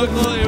look like